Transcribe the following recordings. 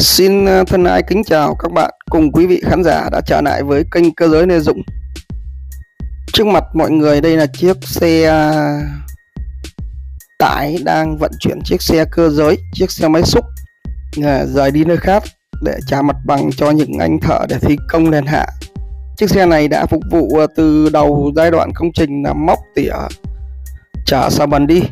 Xin ờ, thân ái kính chào các bạn cùng quý vị khán giả đã trở lại với kênh Cơ giới Lê Dũng. Trước mặt mọi người đây là chiếc xe à, tải đang vận chuyển chiếc xe cơ giới, chiếc xe máy xúc à, rời đi nơi khác để trả mặt bằng cho những anh thợ để thi công nền hạ. Chiếc xe này đã phục vụ à, từ đầu giai đoạn công trình là móc tỉa trả xà bần đi.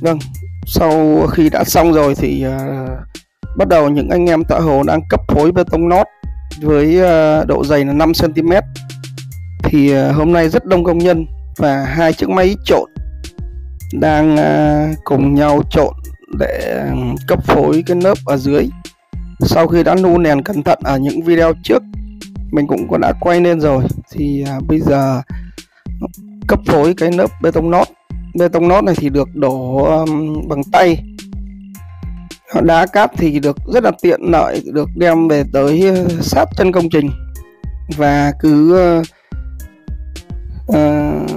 Vâng, sau khi đã xong rồi thì uh, bắt đầu những anh em thợ hồ đang cấp phối bê tông nót với ờ, độ dày là 5 cm thì ờ, hôm nay rất đông công nhân và hai chiếc máy trộn đang ờ, cùng nhau trộn để cấp phối cái lớp ở dưới. Sau khi đã nu nền cẩn thận ở những video trước, mình cũng có đã quay lên rồi. Thì bây giờ cấp phối cái lớp bê tông nót bê tông nót này thì được đổ bằng tay đá cát thì được rất là tiện lợi được đem về tới ờ, sát chân công trình. Và cứ uh, uh,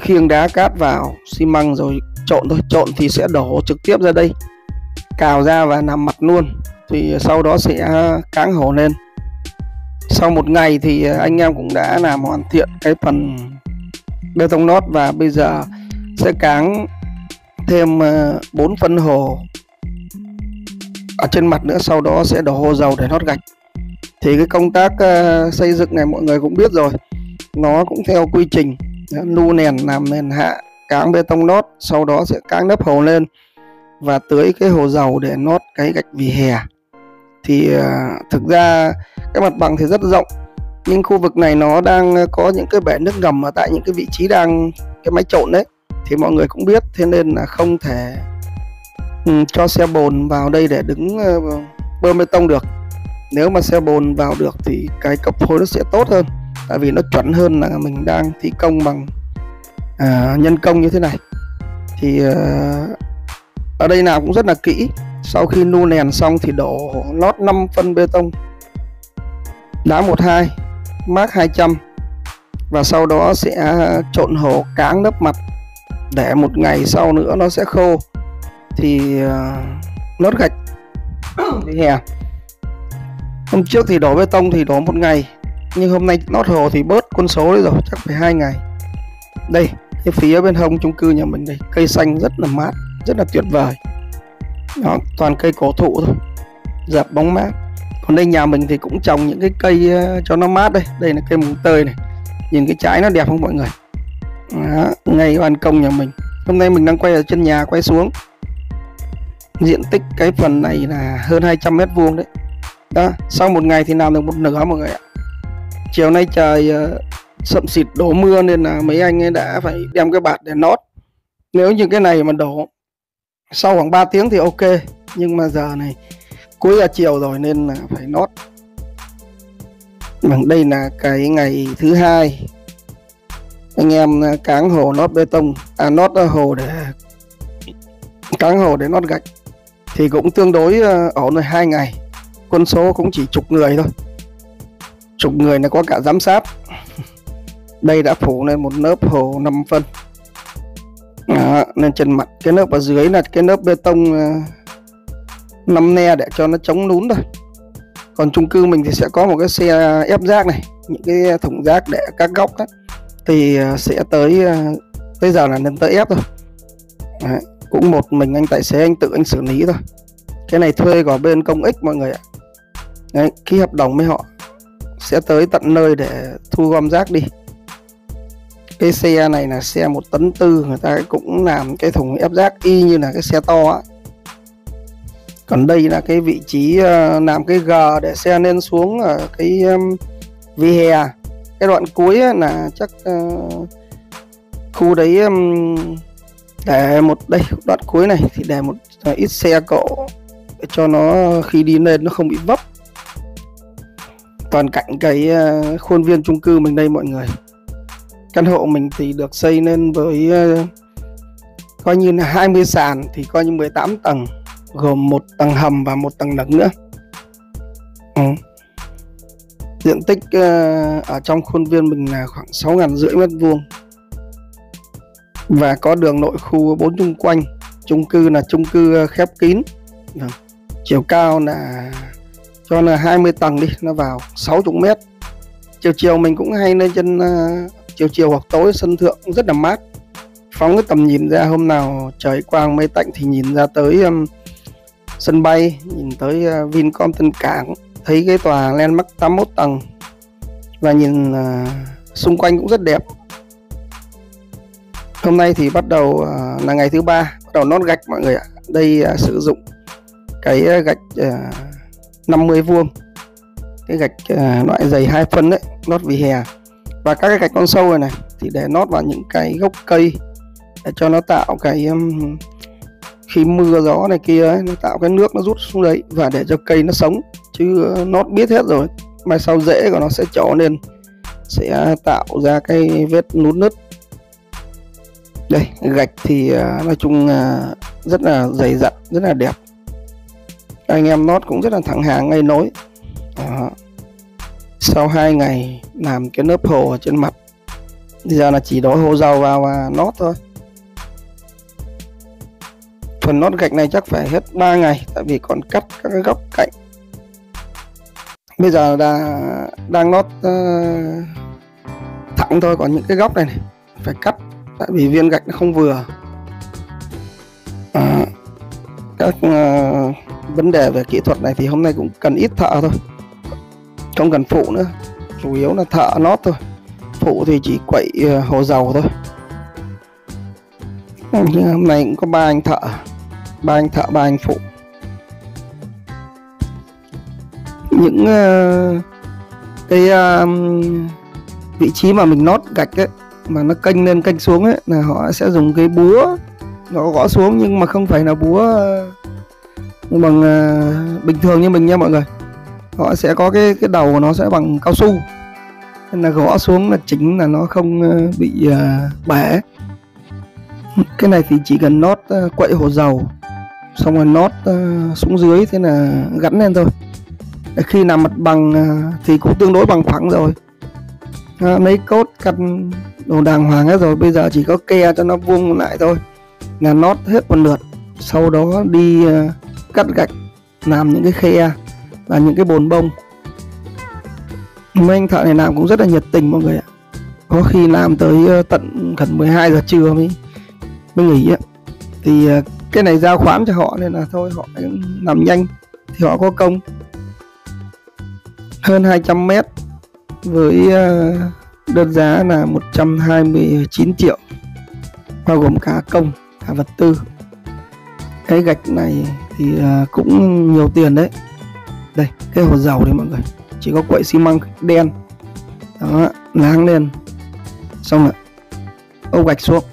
khiêng đá cát vào xi măng rồi trộn thôi trộn thì sẽ đổ trực tiếp ra đây. Cào ra và nằm mặt luôn thì sau đó sẽ cáng hổ lên. Sau một ngày thì anh em cũng đã làm hoàn thiện cái phần bê tông lót và bây giờ sẽ cáng thêm 4 phân hồ ở trên mặt nữa sau đó sẽ đổ hồ dầu để lót gạch. Thì cái công tác uh, xây dựng này mọi người cũng biết rồi. Nó cũng theo quy trình. Nu nền làm nền hạ cáng bê tông lót sau đó sẽ cáng nắp hồ lên và tưới cái hồ dầu để nót cái gạch vì hè. Thì uh, thực ra cái mặt bằng thì rất rộng nhưng khu vực này nó đang có những cái bể nước ngầm ở tại những cái vị trí đang cái máy trộn đấy. Thì mọi người cũng biết thế nên là không thể Ừ, cho xe bồn vào đây để đứng ờ, bơm bê tông được. Nếu mà xe bồn vào được thì cái cấp phối nó sẽ tốt hơn tại vì nó chuẩn hơn là mình đang thi công bằng à, nhân công như thế này. Thì à, ở đây nào cũng rất là kỹ sau khi nu nền xong thì đổ lót 5 phân bê tông đá 12 mark 200 và sau đó sẽ trộn hồ cáng lớp mặt để một ngày sau nữa nó sẽ khô thì uh, nốt gạch. Thì hè. Hôm trước thì đổ bê tông thì đổ một ngày nhưng hôm nay nót hồ thì bớt con số đấy rồi chắc phải hai ngày. Đây cái phía bên hông chung cư nhà mình đây cây xanh rất là mát rất là tuyệt vời. Đó toàn cây cổ thụ thôi dập bóng mát. Còn đây nhà mình thì cũng trồng những cái cây uh, cho nó mát đây. Đây là cây mùng tơi này. Nhìn cái trái nó đẹp không mọi người? Đó, ngay ban công nhà mình. Hôm nay mình đang quay ở trên nhà quay xuống diện tích cái phần này là hơn 200 mét vuông đấy. Đó sau một ngày thì làm được một nửa mọi người ạ. Chiều nay trời uh, sậm xịt đổ mưa nên là mấy anh ấy đã phải đem cái bạt để nót. Nếu như cái này mà đổ sau khoảng 3 tiếng thì ok nhưng mà giờ này cuối giờ chiều rồi nên là phải nót. Bằng đây là cái ngày thứ hai anh em ờ, cáng hồ nót bê tông à nót ờ, hồ để cáng hồ để nót gạch thì cũng tương đối ờ, ổn rồi hai ngày. Quân số cũng chỉ chục người thôi. Chục người này có cả giám sát. Đây đã phủ lên một lớp hồ 5 phân. À, nên trên mặt cái lớp ở dưới là cái lớp bê tông ờ, năm ne để cho nó chống lún thôi. Còn chung cư mình thì sẽ có một cái xe ép rác này những cái thùng rác để các góc đó. Thì ờ, sẽ tới tới giờ là nên tới ép thôi. Đấy, cũng một mình anh tài xế anh tự anh xử lý thôi. Cái này thuê của bên công ích mọi người ạ. Đấy, ký hợp đồng với họ. Sẽ tới tận nơi để thu gom rác đi. Cái xe này là xe một tấn tư người ta cũng làm cái thùng ép rác y như là cái xe to á. Còn đây là cái vị trí ờ, làm cái g để xe lên xuống ở cái vỉa hè. Cái đoạn cuối là chắc ờ, khu đấy để một, đây, đoạn cuối này, thì để một à, ít xe cộ để cho nó, khi đi lên nó không bị vấp. Toàn cạnh cái à, khuôn viên chung cư mình đây mọi người. Căn hộ mình thì được xây lên với à, coi như là 20 sàn thì coi như 18 tầng, gồm một tầng hầm và một tầng nấc nữa. Ừ. diện tích ở trong khuôn viên mình là khoảng sáu ngàn rưỡi mét vuông và có đường nội khu bốn chung quanh. Chung cư là chung cư ờ, khép kín. Chiều cao là cho là 20 tầng đi nó vào 60 mét. Chiều chiều mình cũng hay lên trên uh, chiều chiều hoặc tối sân thượng cũng rất là mát. Phóng cái tầm nhìn ra hôm nào trời quang mây tạnh thì nhìn ra tới um, sân bay nhìn tới uh, Vincom Tân Cảng thấy cái tòa landmark 81 tầng. Và nhìn uh, xung quanh cũng rất đẹp hôm nay thì bắt đầu à, là ngày thứ ba bắt đầu nót gạch mọi người ạ. Đây à, sử dụng cái à, gạch uh, 50 vuông. Cái gạch loại dày hai phân đấy nót vì hè. Và các cái gạch con sâu này này thì để nót vào những cái gốc cây để cho nó tạo cái um, khi mưa gió này kia ấy, nó tạo cái nước nó rút xuống đấy và để cho cây nó sống. Chứ nót biết hết rồi mai sau rễ của nó sẽ trổ nên sẽ tạo ra cái vết nút nứt đây gạch thì uh, nói chung uh, rất là dày dặn rất là đẹp. Anh em nót cũng rất là thẳng hàng ngay nối. Đó. sau 2 ngày làm cái lớp hồ ở trên mặt bây giờ là chỉ đổi hồ dầu vào và nót thôi. Phần nót gạch này chắc phải hết 3 ngày tại vì còn cắt các cái góc cạnh. Bây giờ đã đang nót uh, ờ, thẳng thôi còn những cái góc này, này phải cắt tại vì viên gạch nó không vừa. À, các uh, vấn đề về kỹ thuật này thì hôm nay cũng cần ít thợ thôi. Không cần phụ nữa. Chủ yếu là thợ nót thôi. Phụ thì chỉ quậy uh, hồ dầu thôi. Nhưng hôm nay cũng có ba anh thợ. Ba anh thợ ba anh phụ. Những uh, cái uh, vị trí mà mình nót gạch ấy mà nó kênh lên kênh xuống ấy là họ sẽ dùng cái búa. Nó gõ xuống nhưng mà không phải là búa ờ, bằng uh, bình thường như mình nha mọi người. Họ sẽ có cái cái đầu của nó sẽ bằng cao su. Nên là gõ xuống là chính là nó không uh, bị uh, bể. Cái này thì chỉ cần nót uh, quậy hồ dầu xong rồi nót uh, xuống dưới thế là gắn lên thôi. Khi nằm mặt bằng uh, thì cũng tương đối bằng phẳng rồi uh, mấy cốt cắt đồ đàng hoàng hết rồi bây giờ chỉ có ke cho nó vuông lại thôi. Là nót hết một lượt sau đó đi uh, cắt gạch làm những cái khe và những cái bồn bông. Mấy anh thợ này làm cũng rất là nhiệt tình mọi người ạ. Có khi làm tới ờ, tận gần 12 giờ trưa mới mới nghỉ ạ. Thì cái này giao khoán cho họ nên là thôi họ làm nhanh thì họ có công. Hơn 200 mét với ờ, đơn giá là 129 triệu, bao gồm cả công, cả vật tư. Cái gạch này thì ờ, cũng nhiều tiền đấy. Đây, cái hồ dầu đấy mọi người, chỉ có quậy xi măng đen. Đó, láng lên. Xong rồi âu gạch xuống.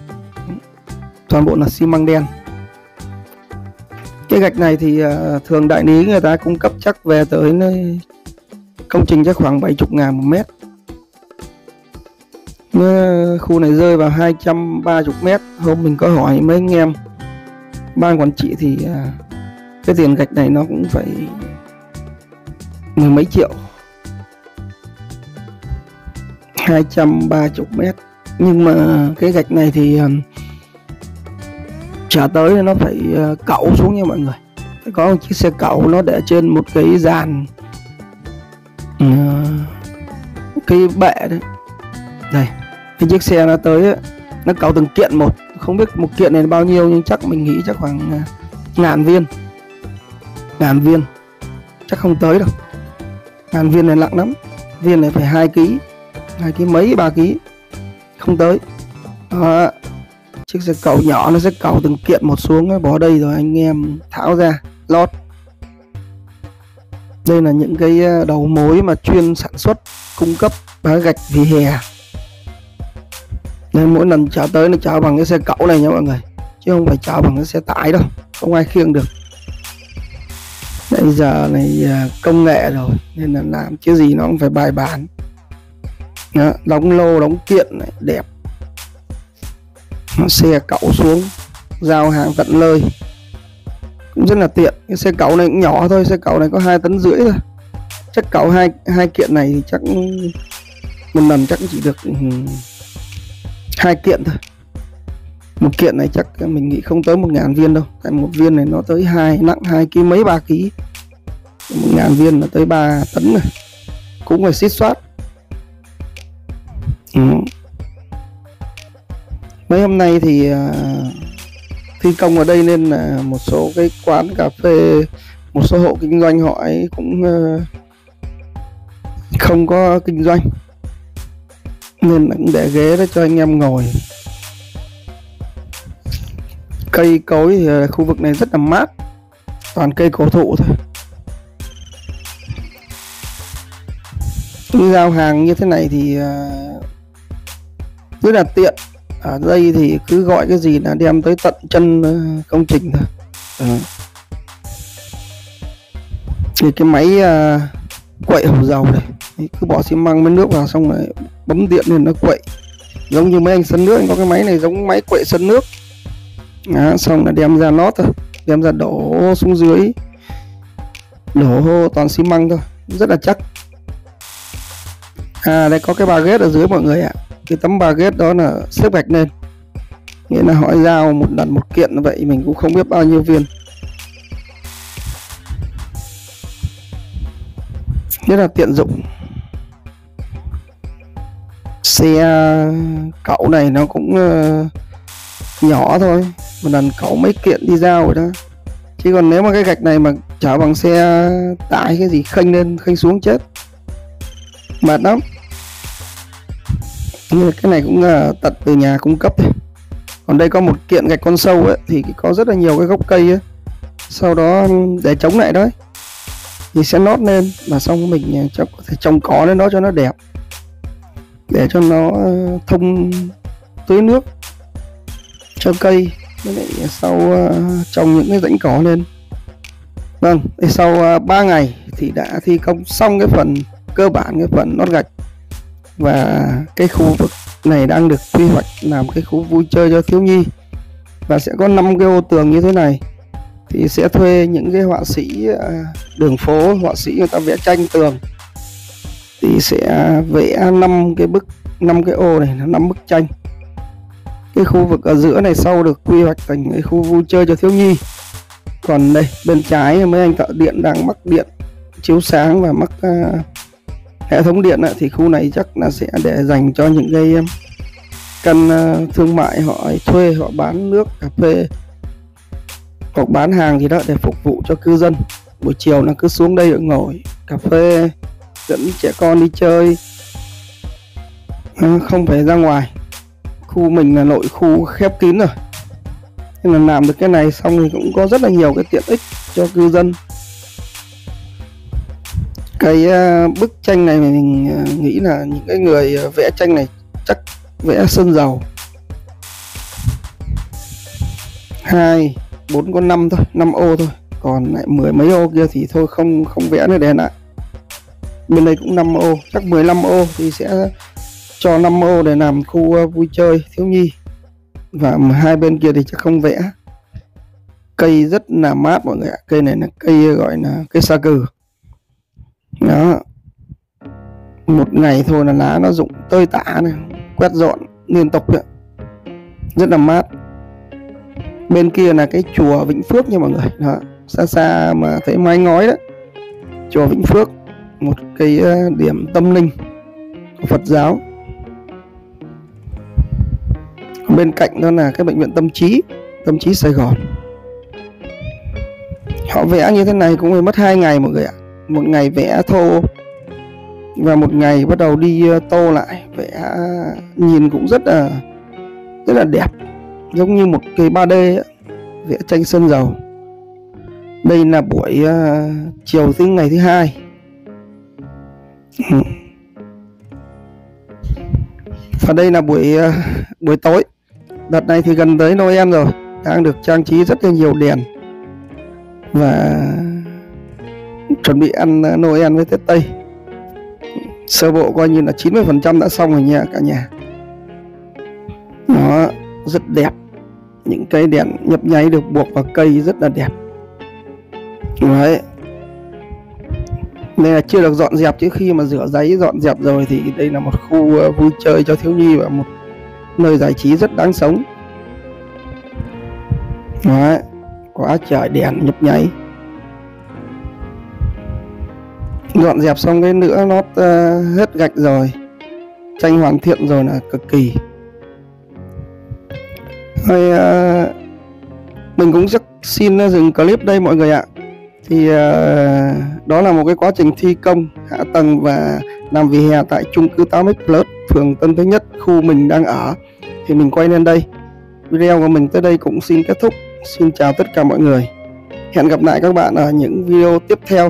Toàn bộ là xi măng đen. Cái gạch này thì ờ, thường đại lý người ta cung cấp chắc về tới nơi công trình chắc khoảng 70 ngàn một mét. Khu này rơi vào 230 mét. Hôm mình có hỏi mấy anh em, ban quản trị thì à, cái tiền gạch này nó cũng phải mười mấy triệu. 230 mét. Nhưng mà cái gạch này thì à, trả tới nó phải à, cẩu xuống nha mọi người. Phải có một chiếc xe cẩu nó để trên một cái dàn Ừ. cái bệ đấy. Đây, cái chiếc xe nó tới nó cầu từng kiện một. Không biết một kiện này bao nhiêu, nhưng chắc mình nghĩ chắc khoảng à, ngàn viên. Ngàn viên. Chắc không tới đâu. Ngàn viên này nặng lắm. Viên này phải hai ký hai ký mấy, ba ký. Không tới. Đó. Chiếc xe cầu nhỏ nó sẽ cầu từng kiện một xuống bỏ đây rồi anh em tháo ra, lót đây là những cái ờ, đầu mối mà chuyên sản xuất cung cấp đá gạch vỉa hè. Nên mỗi lần chở tới nó chở bằng cái xe cẩu này nha mọi người chứ không phải chở bằng cái xe tải đâu không ai khiêng được. Bây giờ này ờ, công nghệ rồi nên là làm cái gì nó cũng phải bài bản. Đó, đóng lô đóng kiện này đẹp. Xe cẩu xuống giao hàng tận nơi cũng rất là tiện. Cái xe cẩu này cũng nhỏ thôi, xe cẩu này có hai tấn rưỡi thôi. Chắc cẩu hai hai kiện này thì chắc một lần chắc chỉ được ừ, hai kiện thôi. Một kiện này chắc mình nghĩ không tới một ngàn viên đâu. Tại một viên này nó tới hai, nặng hai ký mấy ba ký. Một ngàn viên là tới 3 tấn này cũng phải xít soát ừ. mấy hôm nay thì à, thi công ở đây nên là một số cái quán cà phê, một số hộ kinh doanh họ ấy cũng ờ, không có kinh doanh. Nên là cũng để ghế đó cho anh em ngồi. Cây cối thì ờ, khu vực này rất là mát, toàn cây cổ thụ thôi. Giao hàng như thế này thì ờ, rất là tiện ở đây thì cứ gọi cái gì là đem tới tận chân ờ, công trình thôi. Ừ. thì cái máy ờ, quậy hầu dầu này cứ bỏ xi măng với nước vào xong rồi bấm điện lên nó quậy. Giống như mấy anh sân nước anh có cái máy này giống máy quậy sân nước. À, xong là đem ra nót thôi đem ra đổ xuống dưới. Đổ toàn xi măng thôi rất là chắc. À đây có cái baguette ở dưới mọi người ạ. à cái tấm baguette đó là xếp gạch lên. Nghĩa là hỏi giao một lần một kiện vậy mình cũng không biết bao nhiêu viên. Rất là tiện dụng. Xe cậu này nó cũng uh, nhỏ thôi. Một lần cậu mấy kiện đi giao rồi đó. Chứ còn nếu mà cái gạch này mà chở bằng xe tải cái gì khênh lên khênh xuống chết. Mệt lắm cái này cũng là tận từ nhà cung cấp còn đây có một kiện gạch con sâu ấy, thì có rất là nhiều cái gốc cây ấy. sau đó ừ, để chống lại đấy thì sẽ nót lên và xong mình à, cho có thể trồng cỏ lên đó cho nó đẹp. Để cho nó ờ, thông tưới nước cho cây. Với lại sau à, trồng những cái rãnh cỏ lên. Vâng thì sau à, 3 ngày thì đã thi công xong cái phần cơ bản cái phần nót gạch và cái khu vực này đang được quy hoạch làm cái khu vui chơi cho thiếu nhi. Và sẽ có 5 cái ô tường như thế này. Thì sẽ thuê những cái họa sĩ à, đường phố họa sĩ người ta vẽ tranh tường. Thì sẽ vẽ năm cái bức năm cái ô này là năm bức tranh. Cái khu vực ở giữa này sau được quy hoạch thành cái khu vui chơi cho thiếu nhi. Còn đây bên trái mấy anh thợ điện đang mắc điện chiếu sáng và mắc uh, hệ thống điện thì khu này chắc là sẽ để dành cho những cái um, căn ờ, thương mại họ thuê, họ bán nước, cà phê, hoặc bán hàng gì đó để phục vụ cho cư dân. Buổi chiều là cứ xuống đây ở ngồi, cà phê, dẫn trẻ con đi chơi. Ờ, không phải ra ngoài. Khu mình là nội khu khép kín rồi. Nên là làm được cái này xong thì cũng có rất là nhiều cái tiện ích cho cư dân cái ờ, bức tranh này mình ờ, nghĩ là những cái người ờ, vẽ tranh này chắc vẽ sơn dầu. Hai, bốn con năm thôi, năm ô thôi, còn lại mười mấy ô kia thì thôi không không vẽ nữa để lại. Bên đây cũng 5 ô, chắc 15 ô thì sẽ cho 5 ô để làm khu vui chơi thiếu nhi. Và hai bên kia thì chắc không vẽ. Cây rất là mát mọi người ạ, cây này là cây gọi là cây sa cừ đó. Một ngày thôi là lá nó rụng tơi tả này, quét dọn liên tục nữa. rất là mát. Bên kia là cái chùa Vĩnh Phước nha mọi người. Đó, xa xa mà thấy mái ngói đó. Chùa Vĩnh Phước, một cái ờ, điểm tâm linh của Phật giáo. Bên cạnh đó là cái bệnh viện tâm trí tâm trí Sài Gòn. Họ vẽ như thế này cũng phải mất hai ngày mọi người ạ một ngày vẽ thô. Và một ngày bắt đầu đi ờ, tô lại. Vẽ à, nhìn cũng rất là rất là đẹp. Giống như một cái 3D ấy, vẽ tranh sơn dầu. Đây là buổi uh, chiều thứ ngày thứ hai. Ừ. Và đây là buổi uh, buổi tối. Đợt này thì gần tới Noel rồi. Đang được trang trí rất là nhiều đèn. Và chuẩn bị ăn nồi Noel với Tết Tây. Sơ bộ coi như là 90% đã xong rồi nha cả nhà. Nó rất đẹp. Những cây đèn nhấp nháy được buộc vào cây rất là đẹp. Đấy. Nên là chưa được dọn dẹp chứ khi mà rửa giấy dọn dẹp rồi thì đây là một khu ờ, vui chơi cho thiếu nhi và một nơi giải trí rất đáng sống. Đấy. Quá trời đèn nhấp nháy dọn dẹp xong cái nữa nó uh, hết gạch rồi. Tranh hoàn thiện rồi là cực kỳ. Thôi, uh, ờ, mình cũng rất xin ờ, dừng clip đây mọi người ạ. Thì uh, đó là một cái quá trình thi công hạ tầng và làm vỉa hè tại chung cư 8X Plus phường Tân Thế Nhất khu mình đang ở. Thì mình quay lên đây. Video của mình tới đây cũng xin kết thúc. Xin chào tất cả mọi người. Hẹn gặp lại các bạn ở những video tiếp theo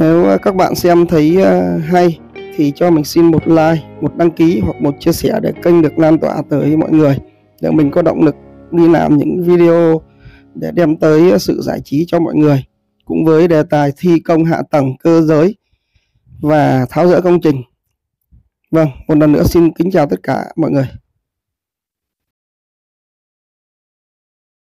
nếu ờ, các bạn xem thấy ờ, hay thì cho mình xin một like, một đăng ký hoặc một chia sẻ để kênh được lan tỏa tới mọi người. Để mình có động lực đi làm những video để đem tới ờ, sự giải trí cho mọi người. Cũng với đề tài thi công hạ tầng cơ giới và tháo rỡ công trình. Vâng một lần nữa xin kính chào tất cả mọi người.